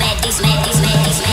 madness, madness, madness, madness.